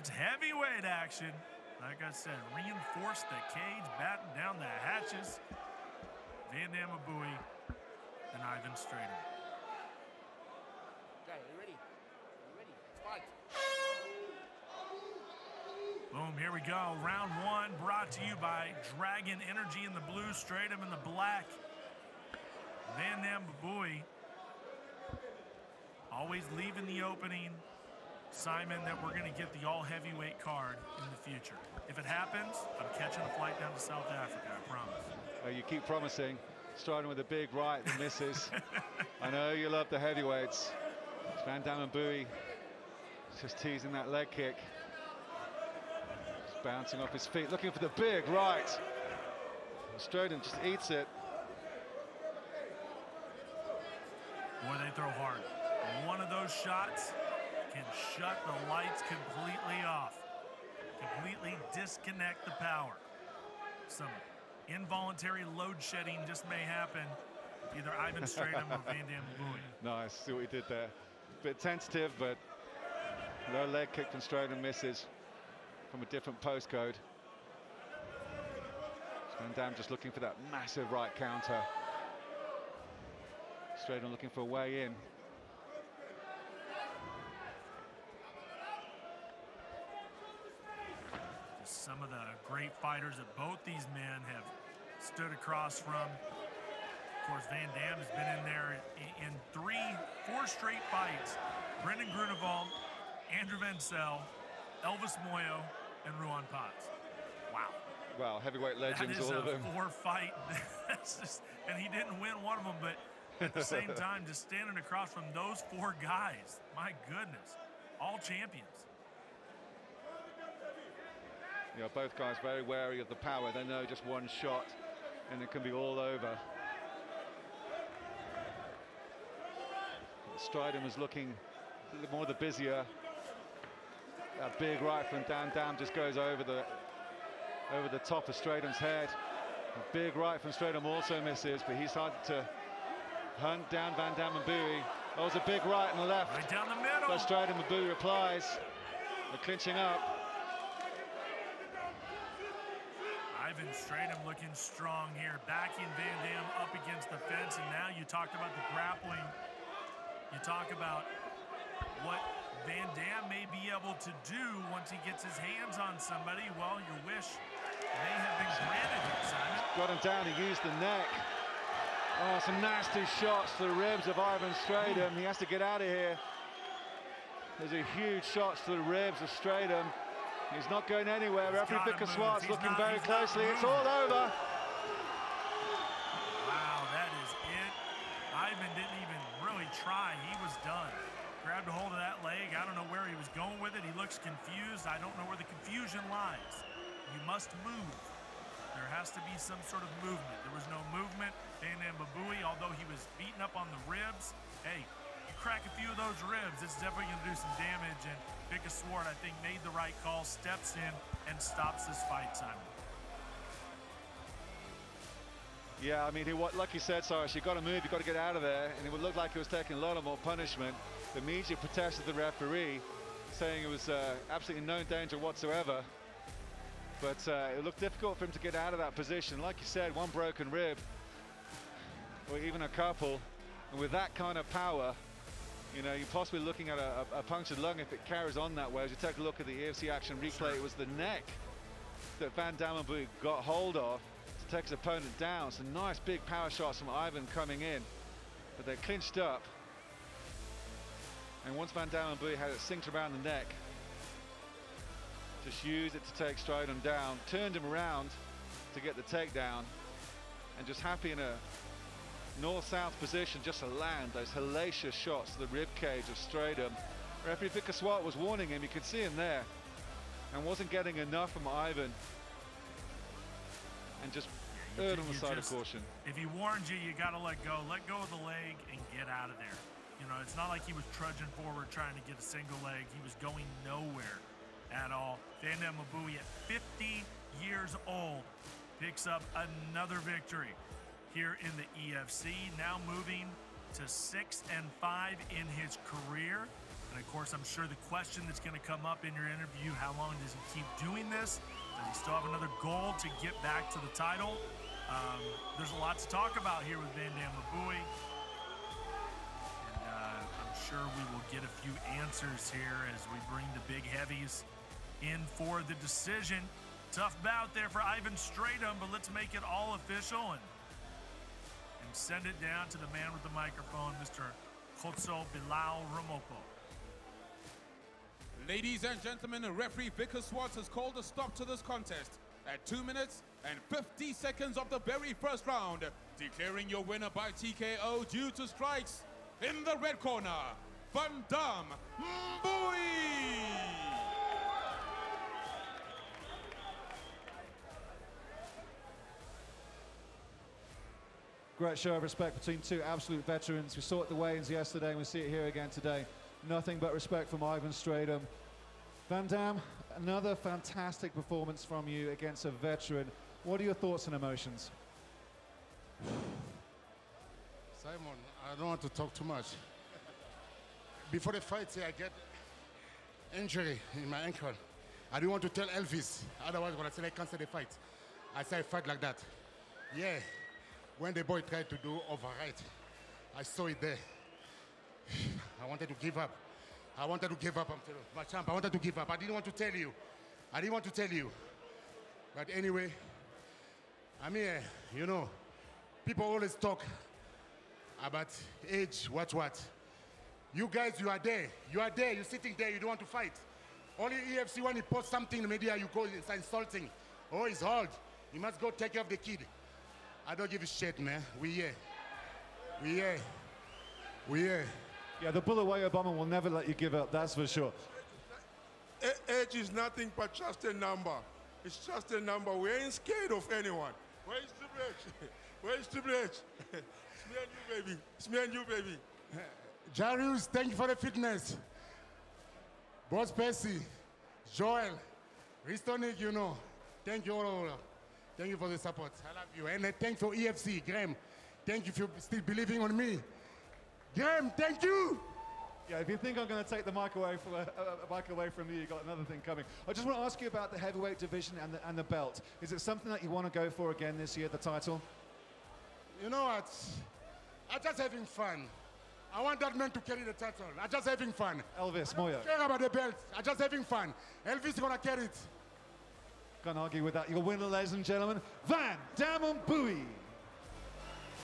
it's heavyweight action. Like I said, reinforce the cage, batten down the hatches. Van Dam Mbuyi and Ivan Strydom. Okay, are you ready? You ready? Fight. Boom, here we go. Round one brought to you by Dragon Energy in the blue, Strydom in the black. Van Dam Mbuyi always leaving the opening. Simon, that we're going to get the all heavyweight card in the future. If it happens, I'm catching a flight down to South Africa, I promise. Uh, you keep promising. Strydom with a big right that misses. I know you love the heavyweights. It's Van Dam Mbuyi just teasing that leg kick. Just bouncing off his feet, looking for the big right. Strydom just eats it. Boy, they throw hard. One of those shots can shut the lights completely off, completely disconnect the power. Some involuntary load shedding just may happen. Either Ivan Strydom or Van Dam Mbuyi. Nice, see what he did there. Bit tentative, but low leg kick from Strydom misses from a different postcode. Van Dam just looking for that massive right counter. Strydom looking for a way in. Some of the great fighters that both these men have stood across from. Of course, Van Dam has been in there in, three, four straight fights. Brendan Grunewald, Andrew van Zyl, Elvis Moyo, and Ruan Potts. Wow. Wow, heavyweight legends, all of them. That is a four fight. And he didn't win one of them, but at the same time, just standing across from those four guys, my goodness, all champions. You know, both guys very wary of the power. They know just one shot and it can be all over. Strydom is looking more the busier. That big right from Van Dam just goes over the over the top of Strydom's head. A big right from Strydom also misses, but he's hard to hunt down Van Dam Mbuyi. Oh, was a big right and left. Right down the middle. But Strydom and Mbuyi replies. They're clinching up. Ivan Strydom looking strong here, backing Van Dam up against the fence, and now you talked about the grappling. You talk about what Van Dam may be able to do once he gets his hands on somebody. Well, your wish may have been granted Simon. Got him down, he used the neck. Oh, some nasty shots to the ribs of Ivan Strydom. He has to get out of here. There's a huge shots to the ribs of Strydom. He's not going anywhere. He's Referee gotta Vicker move. Swartz looking not- very closely. It's all over. Wow, that is it. Ivan didn't even really try. He was done. Grabbed a hold of that leg. I don't know where he was going with it. He looks confused. I don't know where the confusion lies. You must move. There has to be some sort of movement. There was no movement. Van Dam Mbuyi, although he was beaten up on the ribs, hey, crack a few of those ribs, it's definitely going to do some damage. And Vika Swart, I think, made the right call, steps in, and stops this fight, Simon. Yeah, I mean, he, like you said, Cyrus, you've got to move, you've got to get out of there, and it would look like he was taking a lot of more punishment. The media protested the referee, saying it was uh, absolutely no danger whatsoever. But uh, it looked difficult for him to get out of that position. Like you said, one broken rib, or even a couple, and with that kind of power, you know, you're possibly looking at a, a, punctured lung if it carries on that way. As you take a look at the EFC action replay, it was the neck that Van Dam Mbuyi got hold of to take his opponent down. Some nice big power shots from Ivan coming in, but they're clinched up. And once Van Dam Mbuyi had it synced around the neck, just used it to take Strydom down, turned him around to get the takedown, and just happy in a north-south position just to land those hellacious shots to the rib cage of Strydom. Referee Vicker Swart was warning him, you could see him there, and wasn't getting enough from Ivan. And just ju- on the side just- of caution. If he warned you, you got to let go. Let go of the leg and get out of there. You know, it's not like he was trudging forward trying to get a single leg. He was going nowhere at all. Van Dam Mbuyi at 50 years old picks up another victory here in the EFC. Now moving to six and five in his career. And of course, I'm sure the question that's going to come up in your interview how long does he keep doing this? Does he still have another goal to get back to the title? Um, there's a lot to talk about here with Van Dam Mbuyi. And uh, I'm sure we will get a few answers here as we bring the big heavies in for the decision. Tough bout there for Ivan Strydom, but let's make it all official and, send it down to the man with the microphone, Mr. Kotso Bilal Ramopo. Ladies and gentlemen, referee Vickers Swartz has called a stop to this contest at 2 minutes and 50 seconds of the very first round, declaring your winner by TKO due to strikes. In the red corner, Van Dam Mbuyi! Great show of respect between two absolute veterans. We saw it the weigh-ins yesterday and we see it here again today. Nothing but respect from Ivan Strydom. Van Dam, another fantastic performance from you against a veteran. What are your thoughts and emotions? Simon, I don't want to talk too much. Before the fight, I get injury in my ankle. I didn't want to tell Elvis. Otherwise, when I said I can't cancel the fight, I say I fight like that. Yeah, when the boy tried to do override, I saw it there. I wanted to give up. I wanted to give up. I'm telling my champ. I wanted to give up. I didn't want to tell you. I didn't want to tell you. But anyway, I'm here. You know, people always talk about age, what, what. You guys, you are there. You are there. You're sitting there. You don't want to fight. Only EFC when he posts something in the media, you go it's insulting. Oh, he's old. You must go take care of the kid. I don't give a shit, man. We here. We here. We here. Yeah, the Bulawayo Obama will never let you give up, that's for sure. A- age is nothing but just a number. It's just a number. We ain't scared of anyone. Where is Triple H? Where is Triple H? it's me and you, baby. It's me and you, baby. Jarius, thank you for the fitness. Boss Percy, Joel, Ristonic, you know. Thank you all, all. Thank you for the support. I love you. And uh, thank for EFC, Graham. Thank you for still believing on me. Graham, thank you. Yeah, if you think I'm going to take the mic away, from, uh, uh, mic away from you, you've got another thing coming. I just want to ask you about the heavyweight division and the, and the belt. Is it something that you want to go for again this year, the title? You know what? I'm just having fun. I want that man to carry the title. I'm just having fun. Elvis Moyo. Care about the belt. I'm just having fun. Elvis is gonna carry it. Can't argue with that. Your winner, ladies and gentlemen, Van Dam Mbuyi.